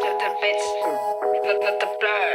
the, the bitch, the, the, the blur.